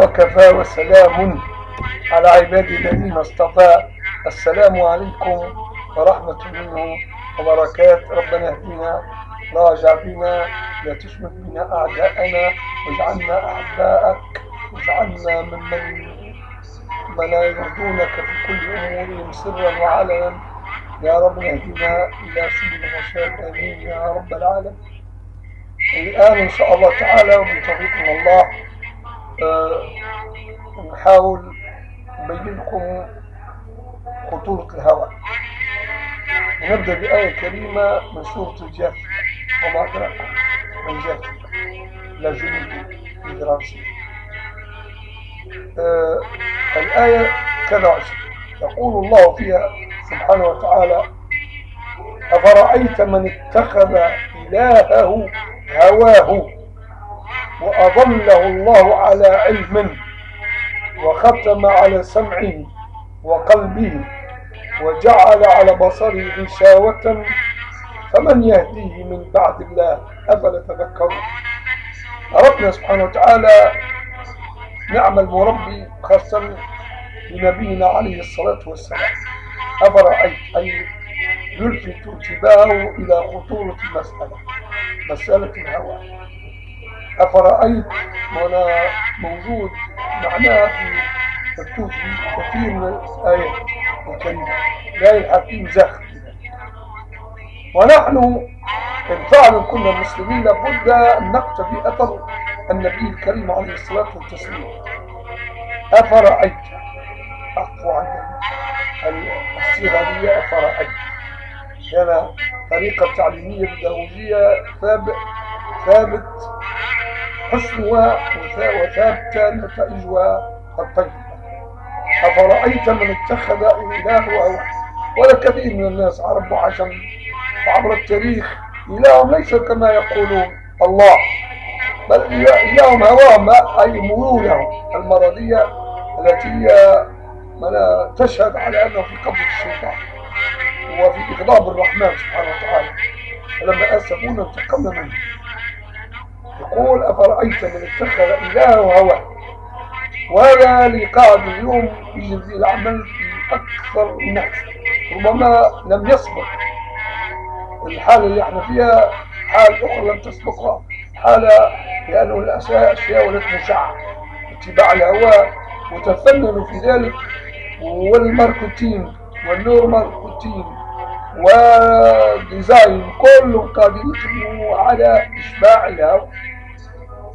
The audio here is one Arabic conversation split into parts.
وكفى وسلام على عبادي الذين اصطفى. السلام عليكم ورحمة منه وبركات ربنا اهدنا راجع بنا لا تشمت بنا أعداءنا. واجعلنا أحباءك واجعلنا ممن من يرضونك في كل أمورهم سرا وعلنا. يا رب اهدنا إلى سبل الرشاد آمين يا رب العالمين. الآن إن شاء الله تعالى وبتوفيق من الله نحاول نبين لكم خطورة الهوى ونبدأ بآية كريمة من سورة الجاثية وما أدراكم من الجاثية لا جنود بالدراسة آه الآية كذا عشر. يقول الله فيها سبحانه وتعالى أفرأيت من اتخذ إلهه هواه؟ وأضله الله على علم وختم على سمعه وقلبه وجعل على بصره غشاوة فمن يهديه من بعد الله أفلا تذكرون. ربنا سبحانه وتعالى نعم المربي خاصة لنبينا عليه الصلاة والسلام. أفرأيت أي يلفت انتباهه إلى خطورة المسألة مسألة الهوى. أفرأيت هنا موجود معناها في مكتوب في كثير من الآيات الكريمة لا الحكيم زاخر ونحن إن فعلا كنا مسلمين لابد أن نقتفي أثر النبي الكريم عليه الصلاة والتسليم. أفرأيت؟ أقوى عن الصيغة أفرأيت؟ كان طريقة تعليمية بداوجية ثابت ثابت حسنها وثابتة نتائجها الطيبة. أفرأيت من اتخذ إله هواه ولا كثير من الناس عرب وعجم وعبر التاريخ إلههم ليس كما يقولون الله بل إلههم هواهم أي ميولهم المرضية التي هي تشهد على أنه في قبضة الشيطان وفي إغضاب الرحمن سبحانه وتعالى. فلما أسفونا انتقمنا منه. يقول أفرأيت من اتخذ إلهه هواه؟ وهذا اللي قاعد اليوم يجري العمل في أكثر الناس. ربما لم يسبق. الحالة اللي إحنا فيها حال أخرى لم تسبقها. حالة لأنه الأشياء أشياء ولت مشعة اتباع الهواء وتفننوا في ذلك والماركتين والنورماركتين وديزاين كله قاعدين يتبعوا على إشباع الهواء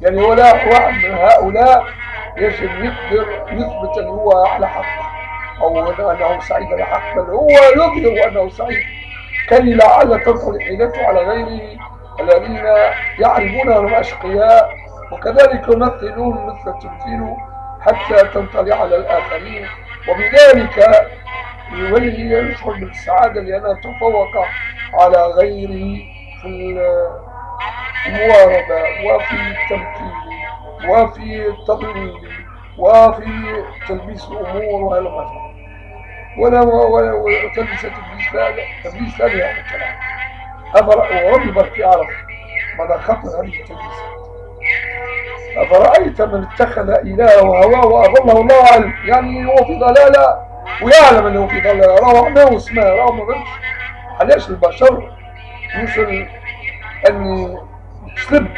يعني ولا واحد من هؤلاء يجب يقدر يثبت أنه هو على حق أو أنه سعيد على حق بل هو يظهر أنه سعيد. كي لعل تدخل حيلته على غيره الذين يعرفون أنهم أشقياء. وكذلك يمثلون مثل التمثيل حتى تنطلع على الآخرين. وبذلك يولي يشعر بالسعادة لأنها تفوق على غيره في المواردة وفي التمثيل وفي التضليل وفي تلبيس الأمور وهذا ولا ولا وتلبس تلبيس لا تلبيس لا يعني الكلام. أفرأ وربي برك يعرف مدى خطر هذه التلبيسات أفرأيت من اتخذ إله هواه وأضله الله علم يعني هو في ضلالة ويعلم أنه في ضلالة روى ما هو اسمه روى ما علاش البشر مثل أن يسلب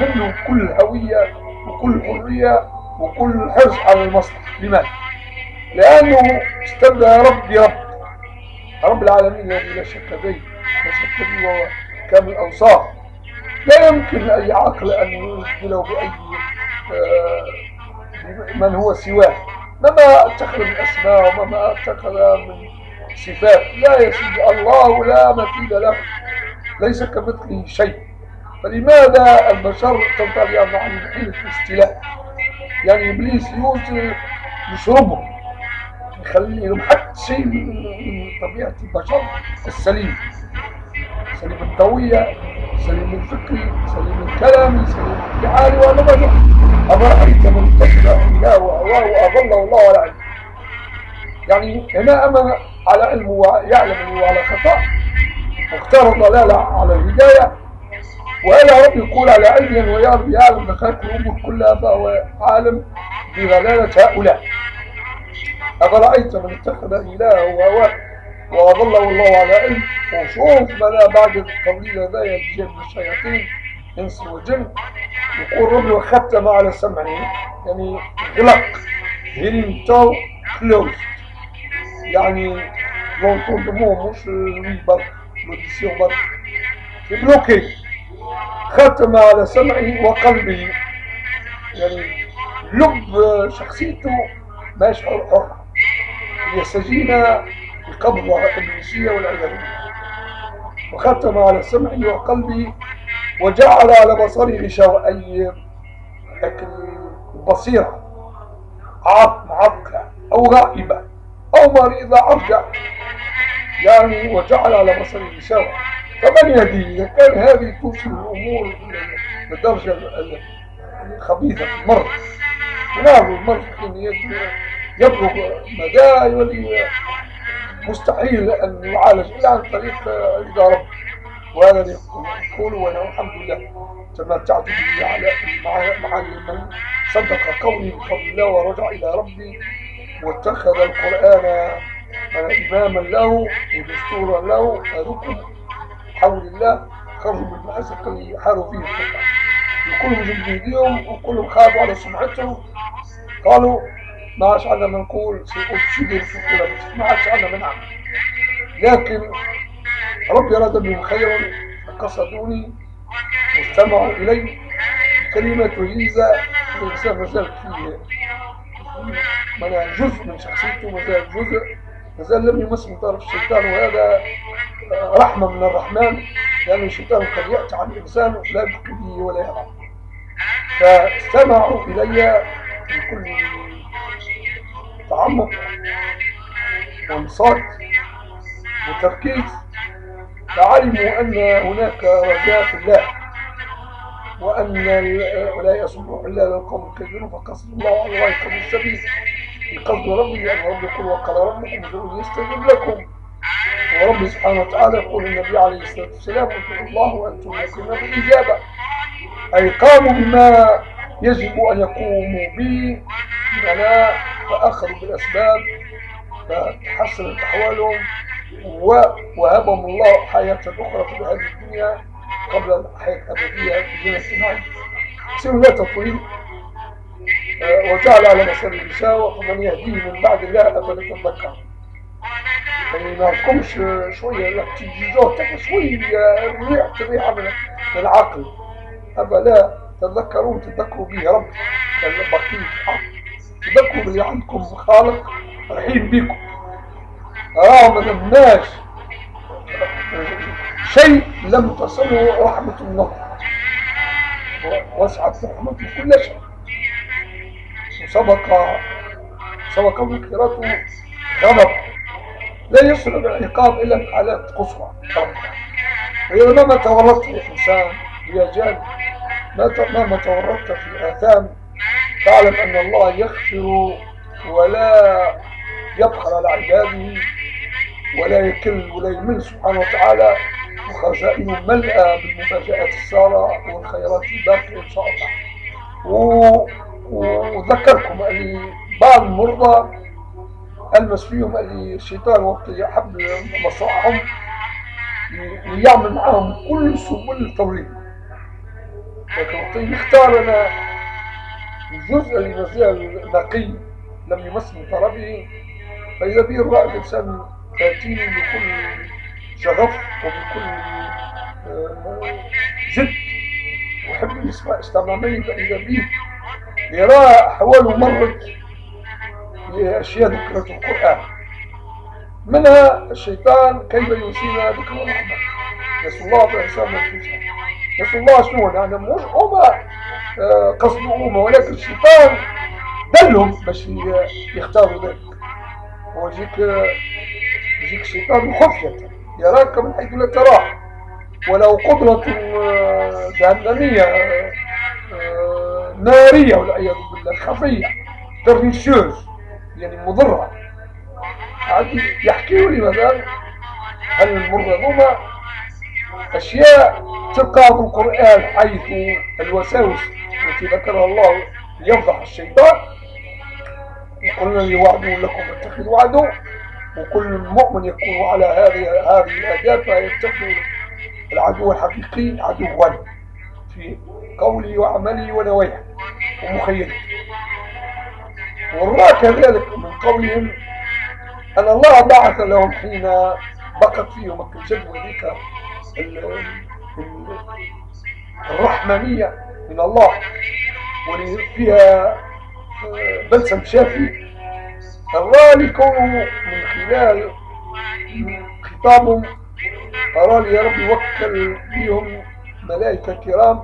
منه كل هوية وكل حرية وكل حرص على المصلحة. لماذا؟ لأنه استبدى يا رب يا رب. رب العالمين الذي لا شك به لا شك به وهو كامل الأوصاف. لا يمكن أي عقل أن يشغله بأي آه من هو سواه. مما اتخذ من أسماء ومما اتخذ من صفات لا يا سيدي الله لا مثيل له. ليس كمثله شيء. فلماذا البشر تنطلي عن حيلة الاستيلاء يعني إبليس يوصل يشربه يخلي لهم حتى شيء من طبيعة البشر السليم. سليم الطوية سليم الفكري سليم الكلام سليم الفعال وأنا بشر أرأيت من اتخذ إله وهواه وأضله الله على علم يعني هنا أما على علم ويعلم أنه على خطأ. واختار الضلالة على الهداية. وإلى رب يقول على علم ويعلم يعلم دقائق الأمور كلها فهو عالم بضلالة هؤلاء. أفرأيت من اتخذ إله وهواه وأضله الله على علم؟ وشوف بلا بعد التضليل هذا يجي من الشياطين إنس وجن. يقول ربي وختم على سمعه يعني غلق هيرين تو كلوز يعني لونتون دمو مش لوي بر لوديسيون بر بلوكي ختم على سمعه وقلبه يعني لب شخصيته ما يشعر حر يستجين بقبضة إبليسية والعياذ بالله. وختم على سمعه وقلبه وجعل على بصره غشاوة أي البصيرة عقلة أو غائبة أو مريضة أرجع. يعني وجعل على بصره غشاوة فمن إذا كان هذه توصل الأمور للدرجة الخبيثة المرض نعم المرض يبلغ مدى مستحيل أن يعالج إلا عن طريق رضا رب. وهذا يقول وأنا الحمد لله تمتعت به على مع من صدق قولي بفضل الله ورجع إلى ربي واتخذ القرآن إماما له ودستورا له. هذوكم حول الله خرجوا من المأزق اللي حاروا فيه. القرآن وكلهم جنب ايديهم وكلهم خافوا على سمعتهم قالوا ما عادش عندنا ما نقول سيدي في ما عادش عندنا من عمل لكن ربي أراد بهم خيرا فقصدوني واستمعوا إلي. كلمة وجيزة الإنسان ما زال فيه منع جزء من شخصيته ما زال جزء ما زال لم يمس من طرف الشيطان. وهذا رحمة من الرحمن. لأن الشيطان قد يأتي على الإنسان لا يبقي به ولا يرى. فاستمعوا إلي بكل تعمق وانصات وتركيز. فعلموا أن هناك رجاء في الله وأن لا يصبح إلا للقوم الكافرون. فقصد الله على الله السبيل. بقصد ربي لأن ربي يقول وقال ربكم ادعوني يستجب لكم. وربي سبحانه وتعالى يقول النبي عليه الصلاة والسلام ادعوا الله وأنتم موقنون بالإجابة. أي قاموا بما يجب أن يقوموا به بناء فأخذوا بالأسباب فتحسنت أحوالهم ووهبهم الله حياة أخرى في هذه الدنيا قبل الحياة الأبدية في دون النعيم سر لا تطويل. آه، وجعل على مسار الرساوة فمن يهديه من بعد الله أفلا تذكر. ما تكونش شوية الاحتجاجات شوية ريحة ريحة من العقل. أفلا تذكرون تذكروا به رب. كان بقية الحق. تذكروا اللي عندكم خالق رحيم بكم آه ما نمناش شيء لم تصله رحمة الله. وسعت رحمة كل شيء. وسبق سبق ذكرته غضب. لا يصل العقاب إلا في حالات قصوى. وإذا ما تورطت الإنسان يا جاد ما تورطت في الآثام تعلم أن الله يغفر ولا يبخل على عباده ولا يكل ولا يمل سبحانه وتعالى. وخزائنه ملأى بالمفاجآت السارة والخيرات الباقية إن شاء الله. وذكركم أن بعض المرضى ألمس فيهم الشيطان وقت يحب مصرعهم يعمل معهم كل سبل التوريد. لكن وقت يختار أنا الجزء اللي مازال نقي لم يمس من طرفه فإذا به الرأي الإنسان تأتيه بكل شغف وبكل آه، جد. وحب يسمع استمامين فإذا به يرى أحواله مرت لأشياء ذكرت في القرآن. منها الشيطان كيف ينسينا ذكر الرحمن نسأل الله بإحسان الفوسة نسأل الله شنو يعني مش هما آه، قصدوا هما ولكن الشيطان دلهم باش يختاروا ذلك. هو يجيك يجيك الشيطان خفية. يراك من حيث لا تراه. ولو قدرة آه، جهنمية آه، نارية والعياذ بالله خفية ترنيشوز يعني مضرة. يحكي لي مثلا هل المرة هما أشياء تلقى في القرآن حيث الوساوس التي ذكرها الله ليفضح الشيطان. وقلنا لي وعدوا لكم اتخذوا عدو وكل مؤمن يكون على هذه هذه الآداب فيتخذ العدو الحقيقي عدوا في قولي وعملي ونوايا ومخيلتي والراء كذلك من قولهم أن الله بعث لهم حين بقت فيهم الجدوى ذيك الرحمانية من الله. وفيها آه، بلسم شافي. لكونه من خلال خطابهم. أراد يا رب وكل بهم ملائكة كرام.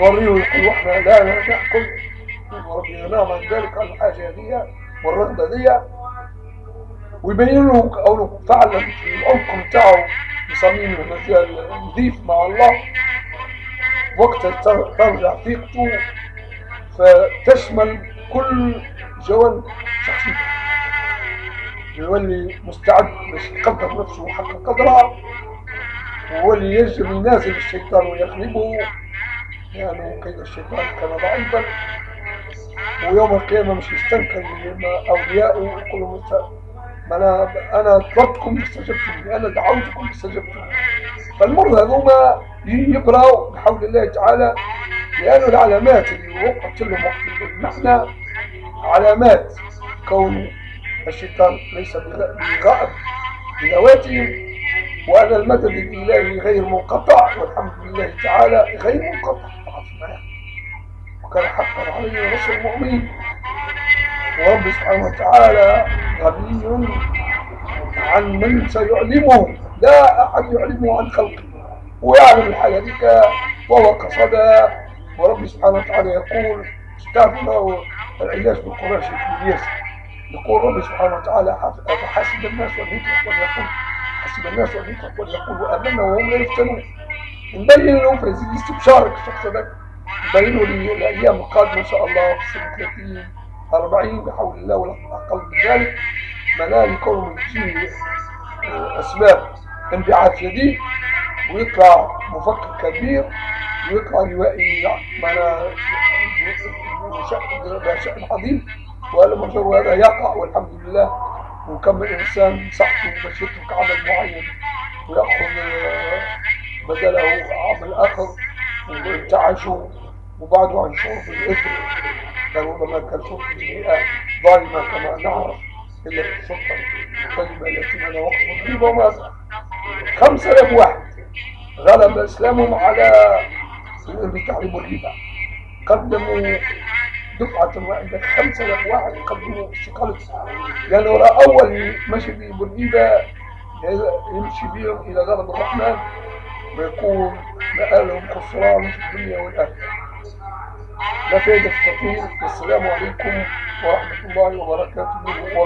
وريه يقول إحنا لا نأكل. وربنا نعم عن ذلك والرغبة دي ويبين له أو فعلا في العمق بتاعه المجال نضيف مع الله وقت ترجع فيقته فتشمل كل جوانب شخصيته يولي مستعد باش يقدر نفسه حق قدرها واللي يجب ينازل الشيطان ويغلبه يعني كيد الشيطان كان ضعيفا ويوم القيامة مش يستنكر أولياءه ويقول لهم ما أنا أنا طلبتكم فاستجبتم لي أنا دعوتكم فاستجبتم فالمرة هذوما يقرأوا بحول الله تعالى لأنه العلامات اللي وقعت لهم وقت المحنة علامات كون الشيطان ليس بغائب. بذواتهم وأن المدد الإلهي غير منقطع والحمد لله تعالى غير منقطع. وكان حقا عليه نصر المؤمنين. ورب سبحانه وتعالى غني عن من سيعلمه. لا أحد يعلمه عن خلقه. ويعلم الحالة ذيك وهو قصدها ورب سبحانه وتعالى يقول استعمل العلاج بالقرآن في ياسر يقول رب سبحانه وتعالى حاسب الناس والهتف وليقول حسب الناس والهتف وليقول وآمنا وهم لا يفتنون. نبين له في استبشارك الشخص ده نبينه للأيام القادمة إن شاء الله في سنة 30 40 بحول الله ولا أقل من ذلك. منال يكون من شيء أسباب انبعاث شديد ويطلع مفكر كبير ويطلع لوائي معنى شأن عظيم. وهذا مجرد هذا يقع والحمد لله وكم الإنسان صحته ومشيته كعمل معين ويأخذ بدله عمل آخر وانتعشوا وبعدوا عن شرب الإثم كان شرب البيئة ظالمة كما نعرف إلا في السلطة الطيبة التي من وقت مطلوبة وماذا خمسة آلاف واحد غلب إسلامهم على بتحريم الربا. قدموا دفعة واحدة. خمسة آلاف واحد قدموا استقالة لأنه لا أول مشي بالربا يمشي بهم إلى غضب الرحمن. ويكون مآلهم خسران في الدنيا والآخرة. لا فائدة في التطوير والسلام عليكم ورحمة الله وبركاته.